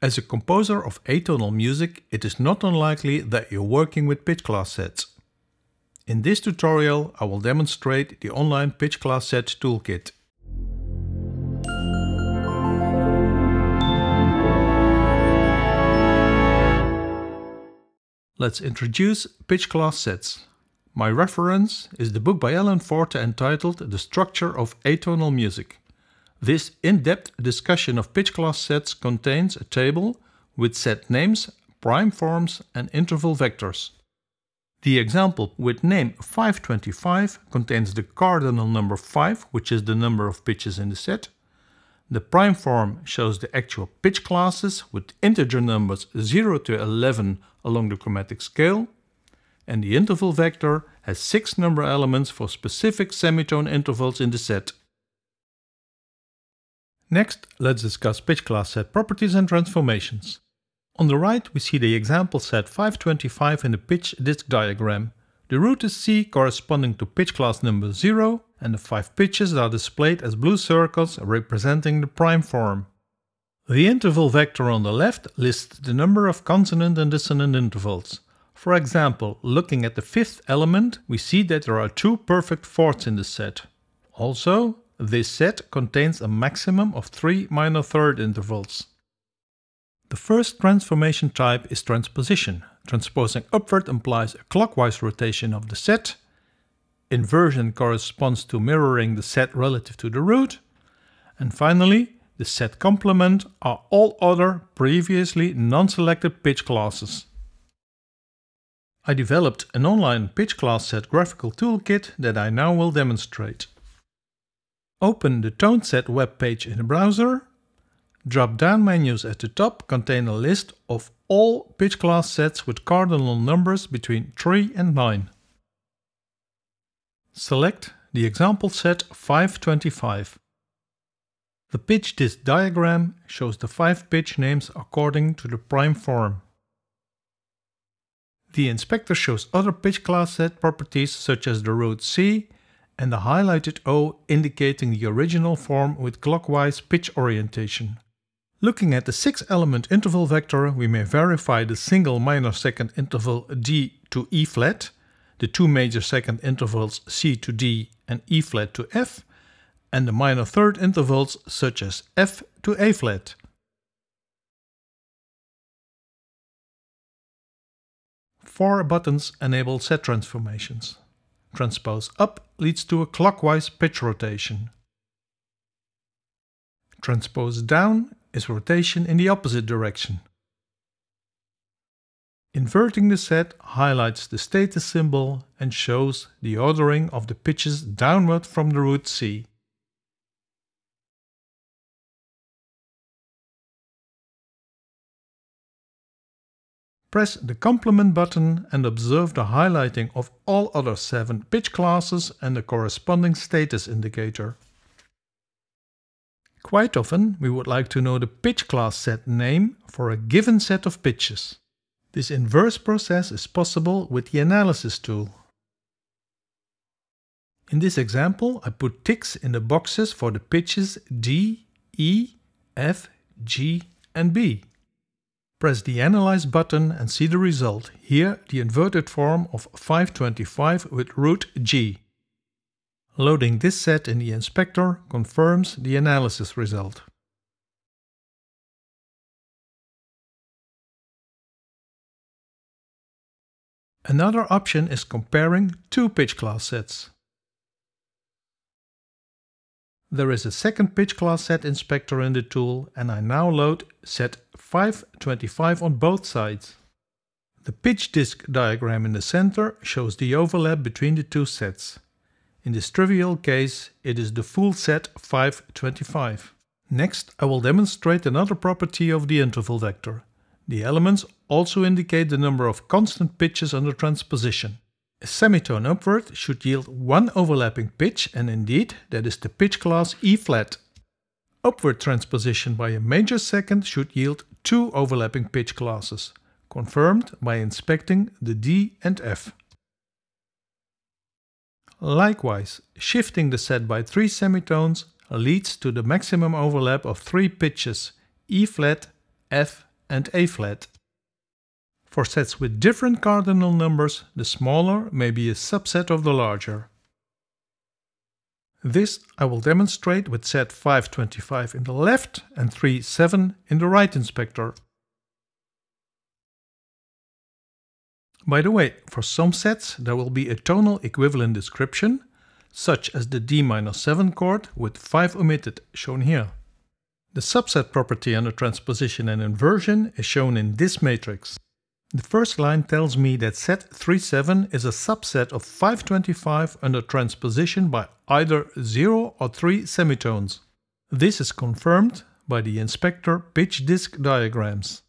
As a composer of atonal music, it is not unlikely that you're working with pitch class sets. In this tutorial, I will demonstrate the online pitch class set toolkit. Let's introduce pitch class sets. My reference is the book by Allen Forte entitled The Structure of Atonal Music. This in-depth discussion of pitch class sets contains a table with set names, prime forms and interval vectors. The example with name 525 contains the cardinal number 5, which is the number of pitches in the set. The prime form shows the actual pitch classes with integer numbers 0 to 11 along the chromatic scale. And the interval vector has six number elements for specific semitone intervals in the set. Next, let's discuss pitch class set properties and transformations. On the right we see the example set 525 in the pitch disk diagram. The root is C corresponding to pitch class number 0 and the 5 pitches are displayed as blue circles representing the prime form. The interval vector on the left lists the number of consonant and dissonant intervals. For example, looking at the fifth element, we see that there are two perfect fourths in the set. Also, this set contains a maximum of three minor third intervals. The first transformation type is transposition. Transposing upward implies a clockwise rotation of the set. Inversion corresponds to mirroring the set relative to the root. And finally, the set complement are all other previously non-selected pitch classes. I developed an online pitch class set graphical toolkit that I now will demonstrate. Open the ToneSet web page in the browser. Drop-down menus at the top contain a list of all pitch class sets with cardinal numbers between 3 and 9. Select the example set 525. The pitch disk diagram shows the 5 pitch names according to the prime form. The inspector shows other pitch class set properties such as the root C and the highlighted O indicating the original form with clockwise pitch orientation. Looking at the 6-element interval vector, we may verify the single minor second interval D to E flat, the two major second intervals C to D and E flat to F, and the minor third intervals such as F to A flat. Four buttons enable set transformations. Transpose up leads to a clockwise pitch rotation. Transpose down is rotation in the opposite direction. Inverting the set highlights the status symbol and shows the ordering of the pitches downward from the root C. Press the complement button and observe the highlighting of all other 7 pitch classes and the corresponding status indicator. Quite often we would like to know the pitch class set name for a given set of pitches. This inverse process is possible with the analysis tool. In this example I put ticks in the boxes for the pitches D, E, F, G and B. Press the Analyze button and see the result, here the inverted form of 525 with root G. Loading this set in the inspector confirms the analysis result. Another option is comparing two pitch class sets. There is a second pitch class set inspector in the tool and I now load set 525 on both sides. The pitch disk diagram in the center shows the overlap between the two sets. In this trivial case, it is the full set 525. Next, I will demonstrate another property of the interval vector. The elements also indicate the number of constant pitches under transposition. A semitone upward should yield one overlapping pitch and indeed that is the pitch class E flat. Upward transposition by a major second should yield two overlapping pitch classes, confirmed by inspecting the D and F. Likewise, shifting the set by three semitones leads to the maximum overlap of three pitches E flat, F and A flat. For sets with different cardinal numbers, the smaller may be a subset of the larger. This I will demonstrate with set 525 in the left and 37 in the right inspector. By the way, for some sets there will be a tonal equivalent description, such as the d-7 chord with 5 omitted, shown here. The subset property under transposition and inversion is shown in this matrix. The first line tells me that set 37 is a subset of 525 under transposition by either 0 or 3 semitones. This is confirmed by the inspector pitch disc diagrams.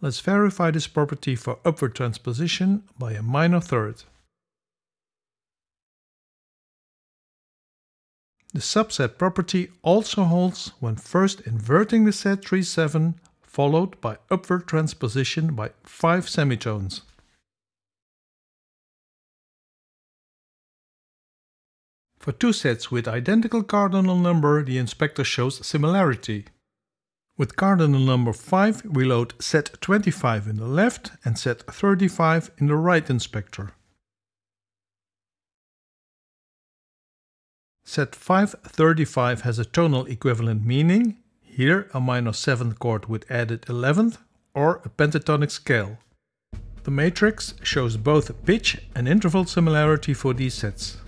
Let's verify this property for upward transposition by a minor third. The subset property also holds when first inverting the set 37 followed by upward transposition by 5 semitones. For two sets with identical cardinal number, the inspector shows similarity. With cardinal number 5, we load set 25 in the left and set 35 in the right inspector. Set 535 has a tonal equivalent meaning here a minor 7th chord with added 11th or a pentatonic scale. The matrix shows both pitch and interval similarity for these sets.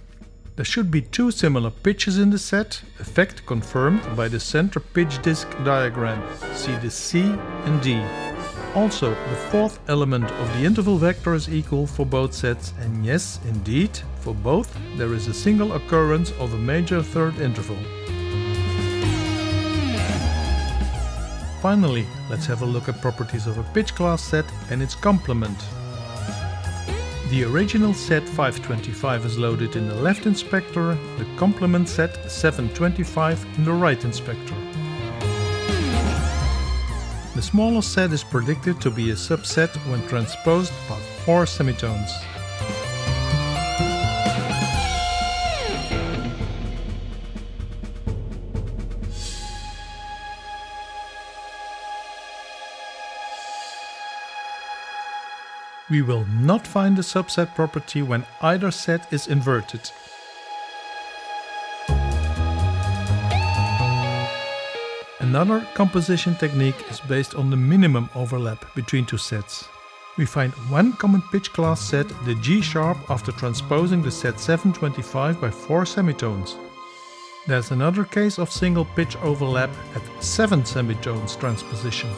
There should be two similar pitches in the set, effect confirmed by the center pitch disc diagram. See the C and D. Also, the fourth element of the interval vector is equal for both sets and yes, indeed, for both there is a single occurrence of a major third interval. Finally, let's have a look at properties of a pitch class set and its complement. The original set 525 is loaded in the left inspector, the complement set 725 in the right inspector. The smaller set is predicted to be a subset when transposed by 4 semitones. We will not find the subset property when either set is inverted. Another composition technique is based on the minimum overlap between two sets. We find one common pitch class set, the G sharp, after transposing the set 725 by 4 semitones. There's another case of single pitch overlap at 7 semitones transposition.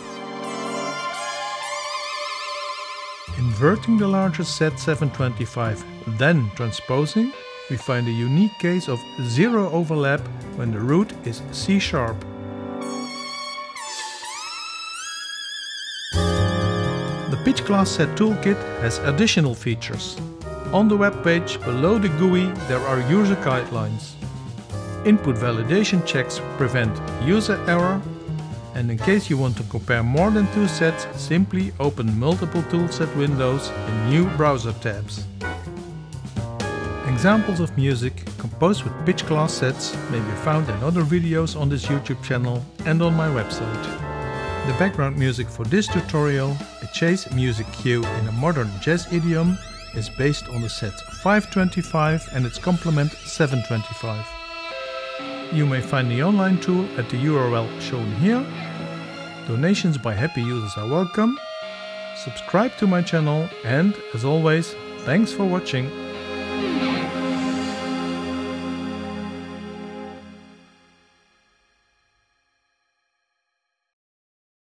Inverting the larger set 725, then transposing, we find a unique case of zero overlap when the root is C sharp. The pitch class set toolkit has additional features. On the web page below the GUI there are user guidelines. Input validation checks prevent user error and in case you want to compare more than two sets, simply open multiple toolset windows in new browser tabs. Examples of music composed with pitch class sets may be found in other videos on this YouTube channel and on my website. The background music for this tutorial, a chase music cue in a modern jazz idiom, is based on the set 525 and its complement 725. You may find the online tool at the URL shown here Donations by happy users are welcome. Subscribe to my channel and, as always, thanks for watching.